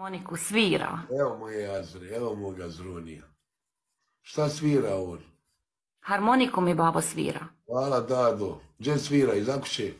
Moniku svira. Evo moje Azre, evo moga Zrunija. Šta svira on? Harmoniku mi babo svira. Hvala Dado. Gdje svira? Iz Akuće?